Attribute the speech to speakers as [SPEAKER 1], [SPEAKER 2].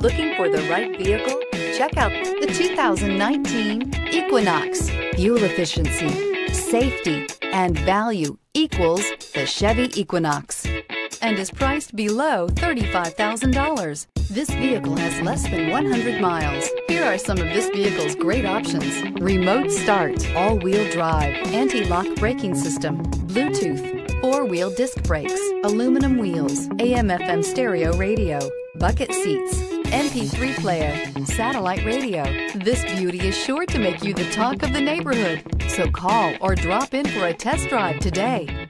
[SPEAKER 1] Looking for the right vehicle? Check out the 2019 Equinox. Fuel efficiency, safety, and value equals the Chevy Equinox and is priced below $35,000. This vehicle has less than 100 miles. Here are some of this vehicle's great options. Remote start, all-wheel drive, anti-lock braking system, Bluetooth, four-wheel disc brakes, aluminum wheels, AM-FM stereo radio, bucket seats, MP3 player, satellite radio. This beauty is sure to make you the talk of the neighborhood. So call or drop in for a test drive today.